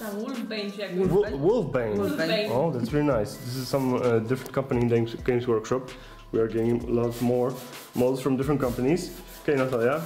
Wolfbane. Wolfbane Wolfbane. Oh, that's really nice. This is some uh, different company in Games, Games Workshop. We are getting lots more models from different companies. Okay, Natalia,